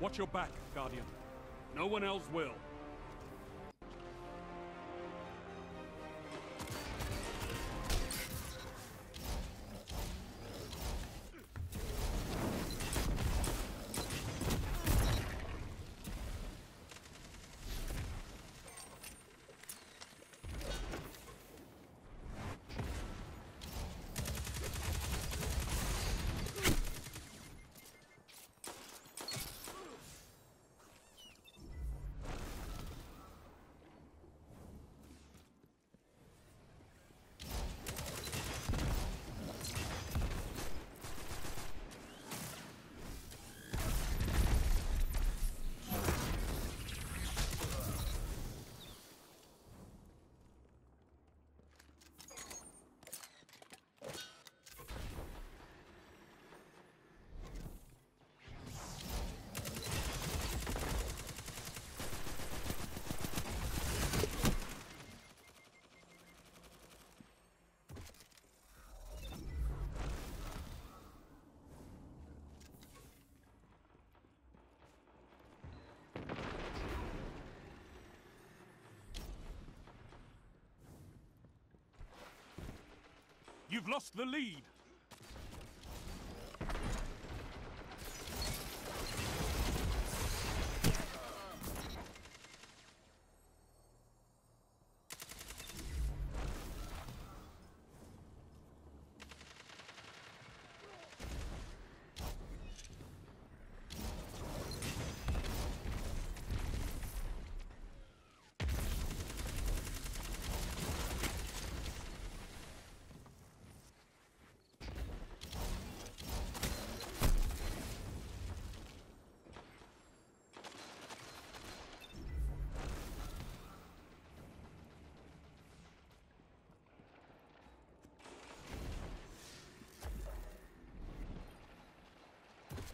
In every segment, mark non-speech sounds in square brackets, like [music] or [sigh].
Watch your back, Guardian. No one else will. You've lost the lead.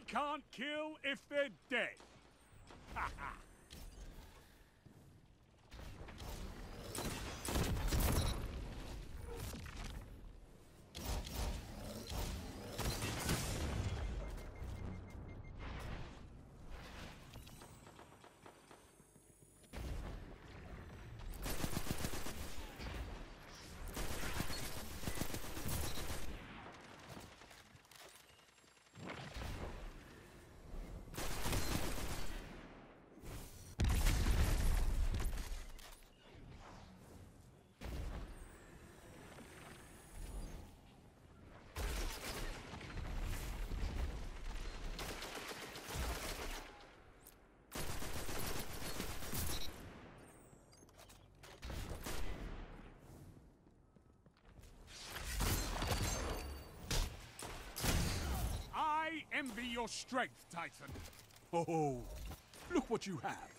Can't kill if they're dead. Ha [laughs] ha. Your strength, Titan. Oh, look what you have.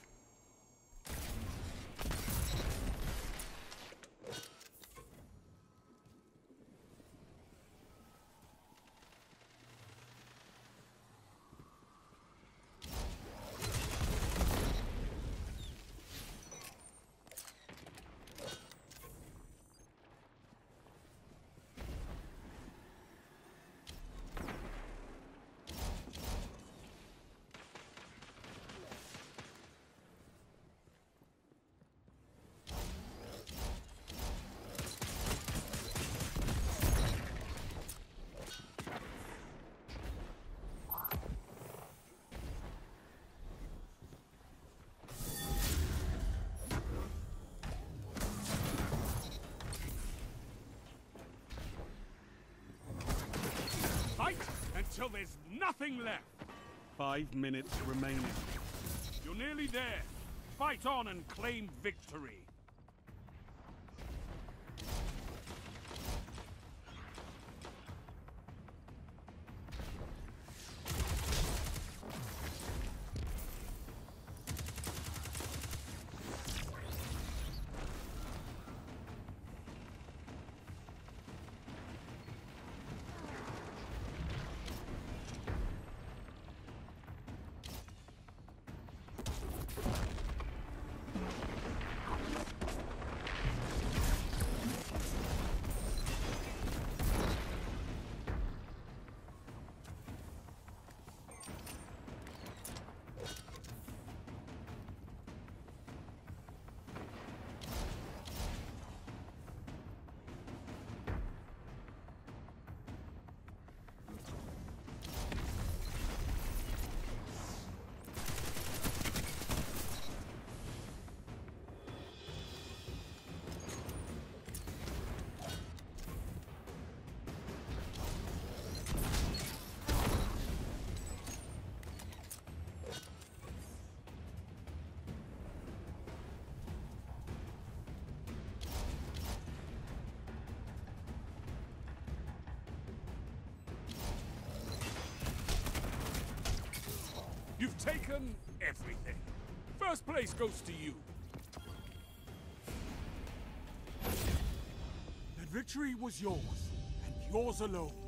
Nothing left. Five minutes remaining. You're nearly there. Fight on and claim victory. You've taken everything. First place goes to you. That victory was yours, and yours alone.